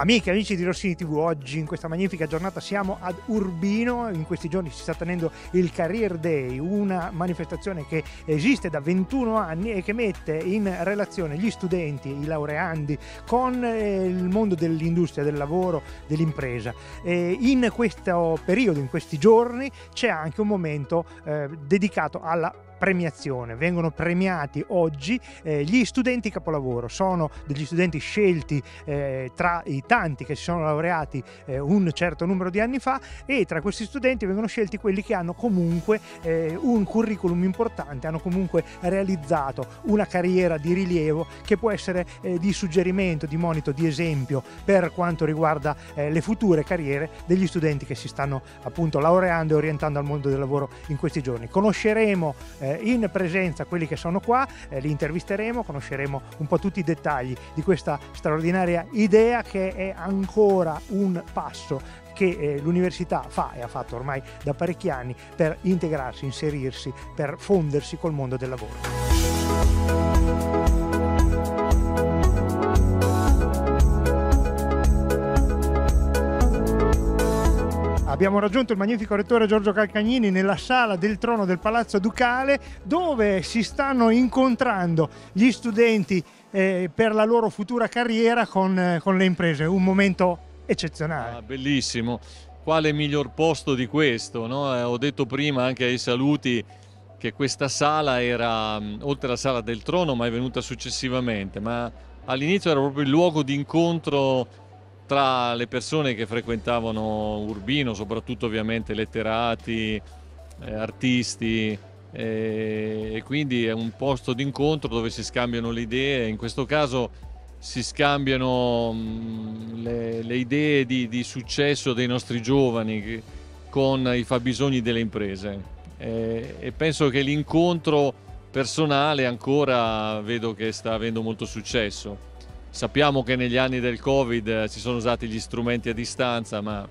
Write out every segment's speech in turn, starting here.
Amiche amici di Rossini TV, oggi in questa magnifica giornata siamo ad Urbino, in questi giorni si sta tenendo il Career Day, una manifestazione che esiste da 21 anni e che mette in relazione gli studenti, i laureandi con eh, il mondo dell'industria, del lavoro, dell'impresa. In questo periodo, in questi giorni, c'è anche un momento eh, dedicato alla premiazione. Vengono premiati oggi eh, gli studenti capolavoro, sono degli studenti scelti eh, tra i tanti che si sono laureati eh, un certo numero di anni fa e tra questi studenti vengono scelti quelli che hanno comunque eh, un curriculum importante, hanno comunque realizzato una carriera di rilievo che può essere eh, di suggerimento, di monito, di esempio per quanto riguarda eh, le future carriere degli studenti che si stanno appunto laureando e orientando al mondo del lavoro in questi giorni. Conosceremo eh, in presenza quelli che sono qua, eh, li intervisteremo, conosceremo un po' tutti i dettagli di questa straordinaria idea che è ancora un passo che eh, l'università fa e ha fatto ormai da parecchi anni per integrarsi, inserirsi, per fondersi col mondo del lavoro. Abbiamo raggiunto il magnifico rettore Giorgio Calcagnini nella sala del trono del Palazzo Ducale dove si stanno incontrando gli studenti eh, per la loro futura carriera con, eh, con le imprese. Un momento eccezionale. Ah, bellissimo. Quale miglior posto di questo? No? Eh, ho detto prima anche ai saluti che questa sala era mm, oltre alla sala del trono ma è venuta successivamente, ma all'inizio era proprio il luogo di incontro tra le persone che frequentavano Urbino, soprattutto ovviamente letterati, eh, artisti, eh, e quindi è un posto d'incontro dove si scambiano le idee, in questo caso si scambiano mh, mm, le, le, idee di, di, successo dei nostri giovani con i fabbisogni delle imprese eh, e penso che l'incontro personale ancora vedo che sta avendo molto successo. Sappiamo che negli anni del Covid eh, si sono usati gli strumenti a distanza, ma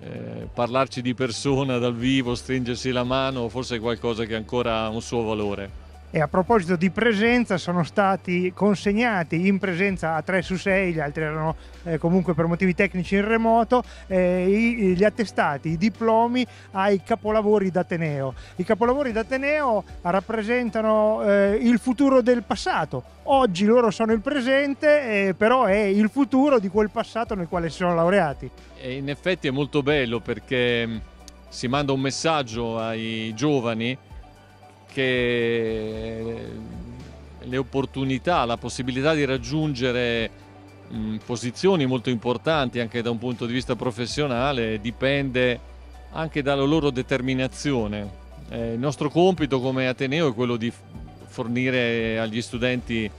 eh, parlarci di persona dal vivo, stringersi la mano, forse è qualcosa che ancora ha un suo valore. E a proposito di presenza, sono stati consegnati in presenza a 3 su 6, gli altri erano eh, comunque per motivi tecnici in remoto, eh, i, gli attestati, i diplomi ai capolavori d'Ateneo. I capolavori d'Ateneo rappresentano eh, il futuro del passato. Oggi loro sono il presente, eh, però è il futuro di quel passato nel quale si sono laureati. E in effetti è molto bello perché mm, si manda un messaggio ai giovani che le opportunità, la possibilità di raggiungere posizioni molto importanti anche da un punto di vista professionale dipende anche dalla loro determinazione. Eh, il nostro compito come Ateneo è quello di fornire agli studenti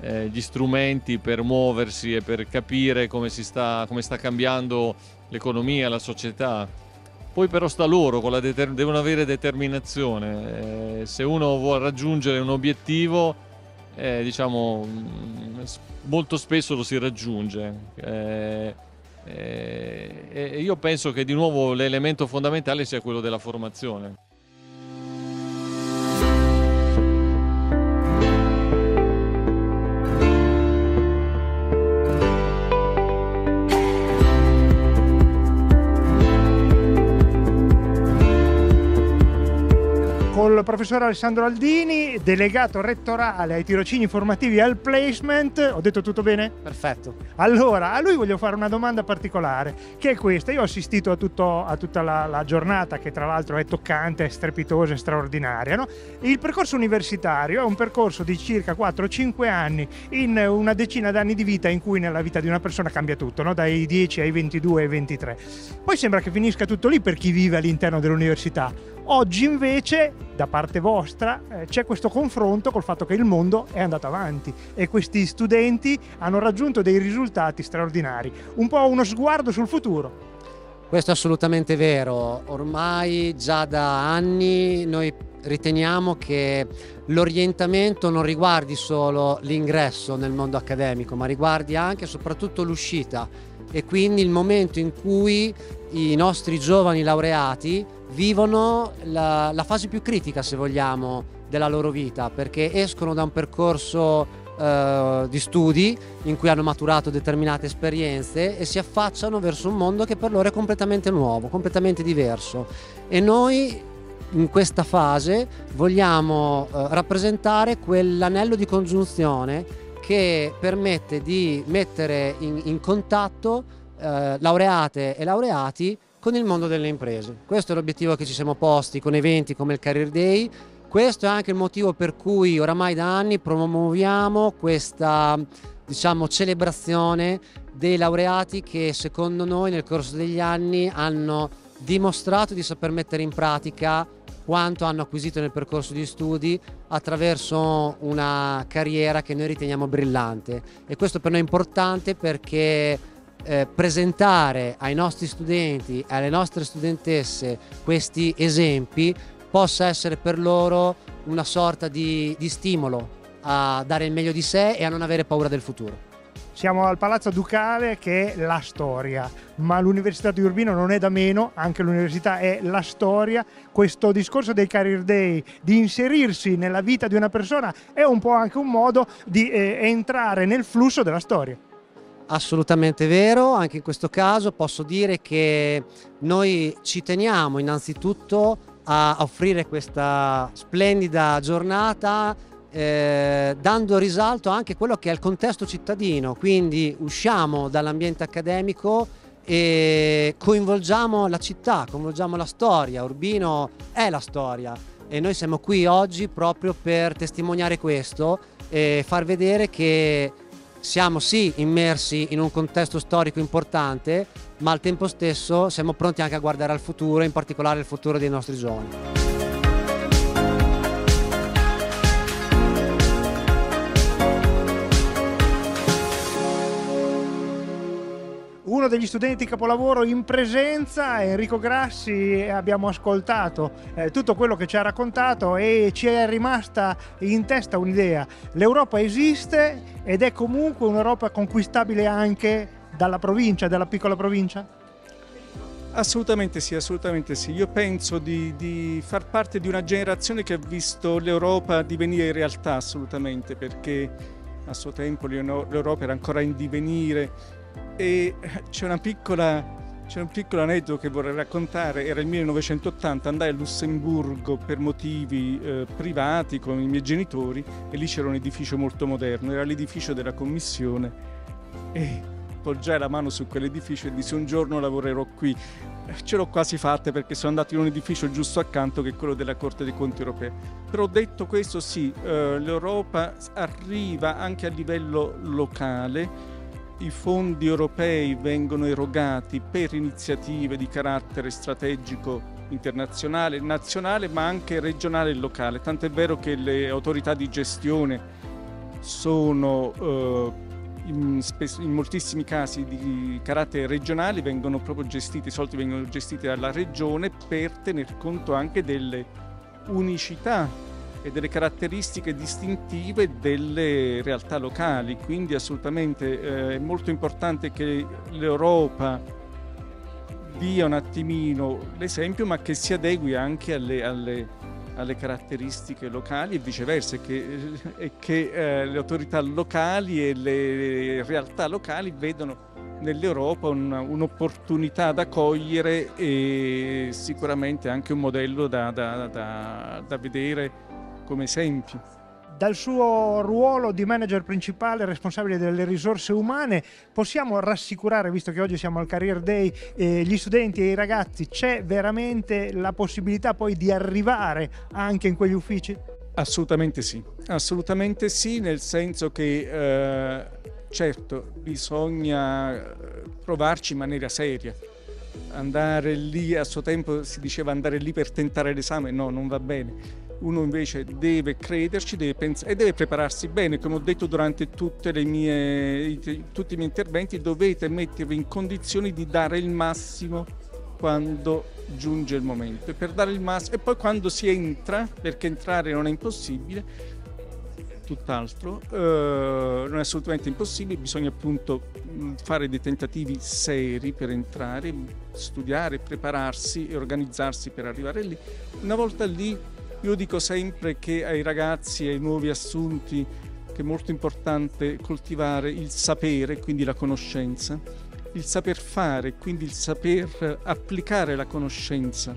eh, gli strumenti per muoversi e per capire come, sta, come sta cambiando l'economia, la società poi però sta loro, devono avere determinazione. Eh, se uno vuole raggiungere un obiettivo, eh, diciamo, mm, molto spesso lo si raggiunge. Eh, eh io penso che di nuovo l'elemento fondamentale sia quello della formazione. Col professor Alessandro Aldini, delegato rettorale ai tirocini formativi al placement. Ho detto tutto bene? Perfetto. Allora, a lui voglio fare una domanda particolare, che è questa. Io ho assistito a, tutto, a tutta la, la, giornata, che tra l'altro è toccante, è strepitosa e straordinaria. No? Il percorso universitario è un percorso di circa 4-5 anni in una decina d'anni di vita in cui nella vita di una persona cambia tutto, no? dai 10 ai 22 ai 23. Poi sembra che finisca tutto lì per chi vive all'interno dell'università Oggi invece da parte vostra eh, c'è questo confronto col fatto che il mondo è andato avanti e questi studenti hanno raggiunto dei risultati straordinari, un po' uno sguardo sul futuro. Questo è assolutamente vero, ormai già da anni noi riteniamo che l'orientamento non riguardi solo l'ingresso nel mondo accademico, ma riguardi anche e soprattutto l'uscita e quindi il momento in cui i nostri giovani laureati vivono la, la fase più critica, se vogliamo, della loro vita, perché escono da un percorso eh, di studi in cui hanno maturato determinate esperienze e si affacciano verso un mondo che per loro è completamente nuovo, completamente diverso. E noi in questa fase vogliamo eh, rappresentare quell'anello di congiunzione che permette di mettere in, in contatto eh, laureate e laureati con il mondo delle imprese. Questo è l'obiettivo che ci siamo posti con eventi come il Career Day. Questo è anche il motivo per cui oramai da anni promuoviamo questa diciamo, celebrazione dei laureati che secondo noi nel corso degli anni hanno dimostrato di saper mettere in pratica quanto hanno acquisito nel percorso di studi attraverso una carriera che noi riteniamo brillante e questo per noi è importante perché eh, presentare ai nostri studenti e alle nostre studentesse questi esempi possa essere per loro una sorta di, di stimolo a dare il meglio di sé e a non avere paura del futuro. Siamo al Palazzo Ducale che è la storia, ma l'Università di Urbino non è da meno, anche l'università è la storia. Questo discorso dei Career Day, di inserirsi nella vita di una persona, è un po' anche un modo di eh, entrare nel flusso della storia. Assolutamente vero, anche in questo caso posso dire che noi ci teniamo innanzitutto a offrire questa splendida giornata eh, dando risalto anche a quello che è il contesto cittadino, quindi usciamo dall'ambiente accademico e coinvolgiamo la città, coinvolgiamo la storia, Urbino è la storia e noi siamo qui oggi proprio per testimoniare questo e far vedere che siamo sì immersi in un contesto storico importante, ma al tempo stesso siamo pronti anche a guardare al futuro, in particolare il futuro dei nostri giovani. Degli studenti capolavoro in presenza, Enrico Grassi, abbiamo ascoltato eh, tutto quello che ci ha raccontato e ci è rimasta in testa un'idea. L'Europa esiste ed è comunque un'Europa conquistabile anche dalla provincia, dalla piccola provincia? Assolutamente sì, assolutamente sì. Io penso di, di, far parte di una generazione che ha visto l'Europa divenire realtà assolutamente, perché a suo tempo l'Europa era ancora in divenire e c'è una piccola c'è un piccolo aneddoto che vorrei raccontare, era il 1980, andai a Lussemburgo per motivi eh, privati con i miei genitori e lì c'era un edificio molto moderno, era l'edificio della commissione e poggiai la mano su quell'edificio e dissi un giorno lavorerò qui. Ce l'ho quasi fatta perché sono andato in un edificio giusto accanto che è quello della Corte dei Conti Europea. Però detto questo sì, eh, l'Europa arriva anche a livello locale i fondi europei vengono erogati per iniziative di carattere strategico internazionale, nazionale, ma anche regionale e locale. Tant'è vero che le autorità di gestione sono eh, in, in, moltissimi casi di carattere regionale, vengono proprio gestiti, i soldi vengono gestiti dalla regione per tener conto anche delle unicità e delle caratteristiche distintive delle realtà locali, quindi assolutamente eh, è molto importante che l'Europa dia un attimino l'esempio ma che si adegui anche alle, alle, alle caratteristiche locali e viceversa e che, e che eh, le autorità locali e le realtà locali vedano nell'Europa un, un'opportunità da cogliere e sicuramente anche un modello da, da, da, da vedere come esempio. Dal suo ruolo di manager principale responsabile delle risorse umane, possiamo rassicurare, visto che oggi siamo al Career Day, eh, gli studenti e i ragazzi, c'è veramente la possibilità poi di arrivare anche in quegli uffici? Assolutamente sì, assolutamente sì, nel senso che eh, certo bisogna eh, provarci in maniera seria andare lì a suo tempo si diceva andare lì per tentare l'esame no non va bene uno invece deve crederci deve pensare, e deve prepararsi bene, come ho detto durante mie, tutti i miei interventi, dovete mettervi in condizioni di dare il massimo quando giunge il momento. Per dare il massimo, e poi quando si entra, perché entrare non è impossibile, tutt'altro, eh, non è assolutamente impossibile, bisogna appunto fare dei tentativi seri per entrare, studiare, prepararsi e organizzarsi per arrivare lì. Una volta lì io dico sempre che ai ragazzi, ai nuovi assunti che anche molto importante coltivare il sapere, quindi la conoscenza, il saper fare, quindi il saper applicare la conoscenza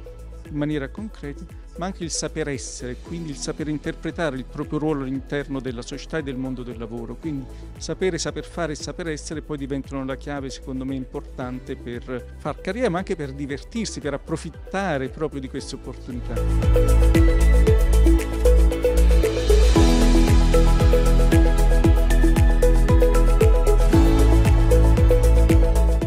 in maniera concreta, ma anche il saper essere, quindi il saper interpretare il proprio ruolo all'interno della società e del mondo del lavoro. Quindi sapere, saper fare e saper essere poi diventano la chiave, secondo me, importante per far carriera, ma anche per divertirsi, per approfittare proprio di queste opportunità.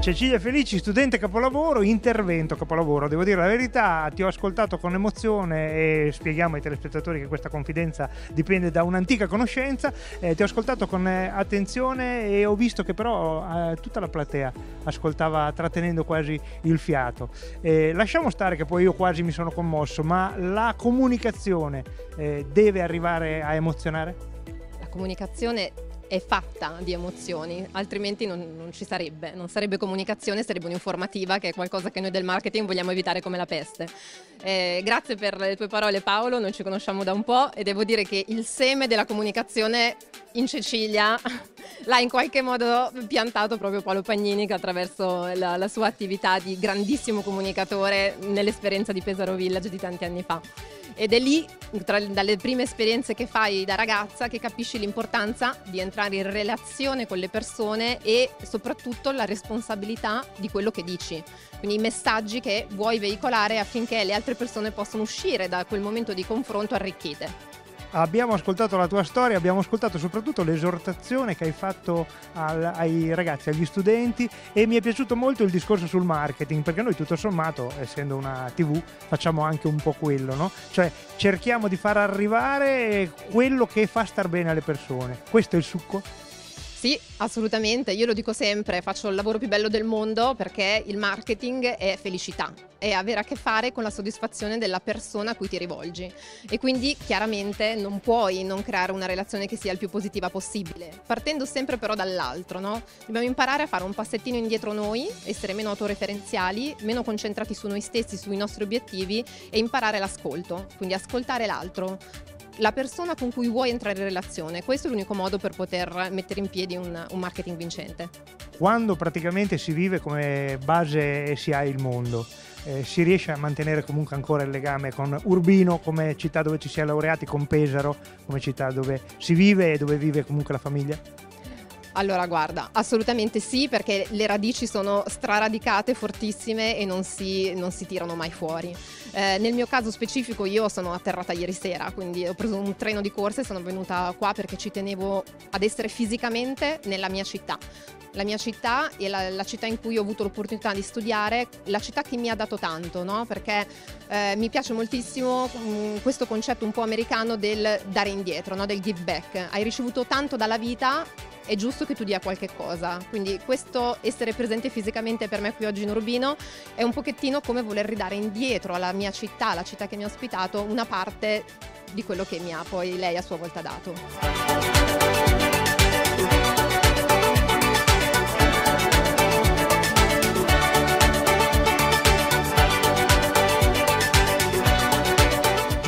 Cecilia Felici, studente capolavoro, intervento capolavoro. Devo dire la verità, ti ho ascoltato con emozione e spieghiamo ai telespettatori che questa confidenza dipende da un'antica conoscenza. Eh, ti ho ascoltato con eh, attenzione e ho visto che però eh, tutta la platea ascoltava trattenendo quasi il fiato. Eh, lasciamo stare che poi io quasi mi sono commosso, ma la comunicazione eh, deve arrivare a emozionare? La comunicazione è fatta di emozioni, altrimenti non, non, ci sarebbe, non sarebbe comunicazione, sarebbe un'informativa che è qualcosa che noi del marketing vogliamo evitare come la peste. Eh, grazie per le tue parole Paolo, noi ci conosciamo da un po' e devo dire che il seme della comunicazione in Sicilia l'ha in qualche modo piantato proprio Paolo Pagnini che attraverso la, la sua attività di grandissimo comunicatore nell'esperienza di Pesaro Village di tanti anni fa ed è lì, tra, dalle prime esperienze che fai da ragazza, che capisci l'importanza di entrare in relazione con le persone e soprattutto la responsabilità di quello che dici. Quindi i messaggi che vuoi veicolare affinché le altre persone possano uscire da quel momento di confronto arricchite abbiamo ascoltato la tua storia, abbiamo ascoltato soprattutto l'esortazione che hai fatto al, ai ragazzi, agli studenti e mi è piaciuto molto il discorso sul marketing perché noi tutto sommato, essendo una tv, facciamo anche un po' quello, no? Cioè cerchiamo di far arrivare quello che fa star bene alle persone. Questo è il succo? Sì, assolutamente, io lo dico sempre, faccio il lavoro più bello del mondo perché il marketing è felicità, è avere a che fare con la soddisfazione della persona a cui ti rivolgi. E quindi chiaramente non puoi non creare una relazione che sia il più positiva possibile, partendo sempre però dall'altro, no? Dobbiamo imparare a fare un passettino indietro noi, essere meno autoreferenziali, meno concentrati su noi stessi, sui nostri obiettivi e imparare l'ascolto, quindi ascoltare l'altro, la persona con cui vuoi entrare in relazione. Questo è l'unico modo per poter mettere in piedi un, un marketing vincente. Quando praticamente si vive come base e si ha il mondo, eh, si riesce a mantenere comunque ancora il legame con Urbino come città dove ci si è laureati, con Pesaro come città dove si vive e dove vive comunque la famiglia? Allora, guarda, assolutamente sì, perché le radici sono straradicate, fortissime e non si, non si tirano mai fuori. Eh, nel mio caso specifico io sono atterrata ieri sera, quindi ho preso un treno di corsa e sono venuta qua perché ci tenevo ad essere fisicamente nella mia città. La mia città e la, la città in cui ho avuto l'opportunità di studiare, la città che mi ha dato tanto, no? perché eh, mi piace moltissimo mh, mm, questo concetto un po' americano del dare indietro, no? del give back. Hai ricevuto tanto dalla vita è giusto che tu dia qualche cosa. Quindi questo essere presente fisicamente per me qui oggi in Urbino è un pochettino come voler ridare indietro alla mia città, alla città che mi ha ospitato, una parte di quello che mi ha poi lei a sua volta dato.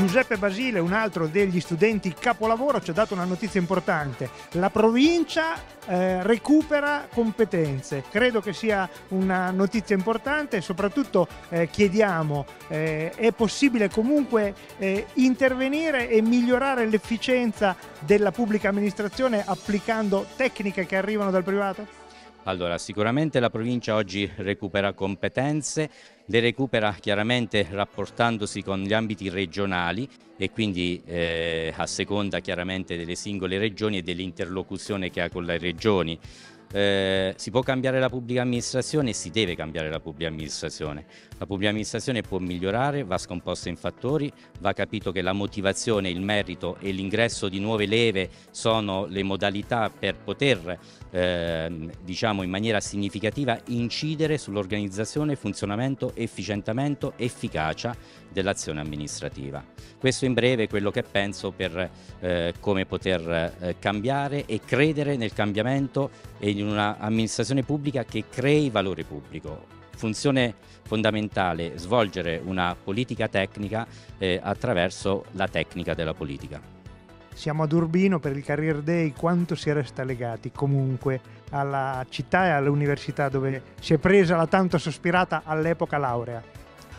Giuseppe Basile, un altro degli studenti capolavoro, ci ha dato una notizia importante. La provincia eh, recupera competenze. Credo che sia una notizia importante e soprattutto eh, chiediamo, eh, è possibile comunque eh, intervenire e migliorare l'efficienza della pubblica amministrazione applicando tecniche che arrivano dal privato? Allora, sicuramente la provincia oggi recupera competenze, le recupera chiaramente rapportandosi con gli ambiti regionali e quindi eh, a seconda chiaramente delle singole regioni e dell'interlocuzione che ha con le regioni. Eh, si può cambiare la pubblica amministrazione e si deve cambiare la pubblica amministrazione. La pubblica amministrazione può migliorare, va scomposta in fattori, va capito che la motivazione, il merito e l'ingresso di nuove leve sono le modalità per poter eh, diciamo in maniera significativa incidere sull'organizzazione, funzionamento, efficientamento, efficacia dell'azione amministrativa. Questo in breve è quello che penso per eh, come poter eh, cambiare e credere nel cambiamento e in un'amministrazione pubblica che crei valore pubblico. Funzione fondamentale svolgere una politica tecnica eh, attraverso la tecnica della politica. siamo ad Urbino per il Career Day, quanto si resta legati comunque alla città e all'università dove si è presa la tanto sospirata all'epoca laurea?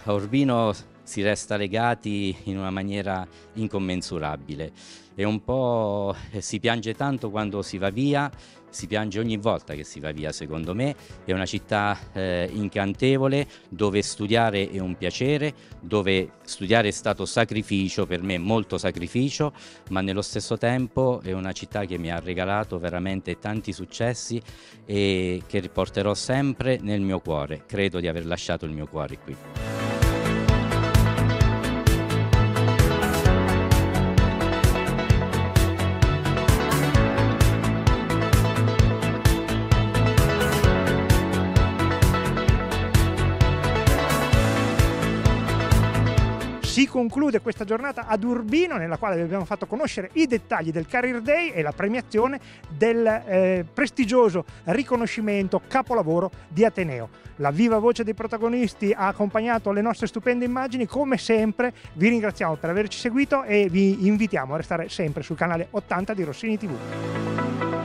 A Urbino si resta legati in una maniera incommensurabile. E un po' si piange tanto quando si va via, si piange ogni volta che si va via secondo me, è una città eh, incantevole dove studiare è un piacere, dove studiare è stato sacrificio, per me molto sacrificio, ma nello stesso tempo è una città che mi ha regalato veramente tanti successi e che riporterò sempre nel mio cuore, credo di aver lasciato il mio cuore qui. Conclude questa giornata ad Urbino nella quale vi abbiamo fatto conoscere i dettagli del Career Day e la premiazione del eh, prestigioso riconoscimento capolavoro di Ateneo. La viva voce dei protagonisti ha accompagnato le nostre stupende immagini, come sempre vi ringraziamo per averci seguito e vi invitiamo a restare sempre sul canale 80 di Rossini TV.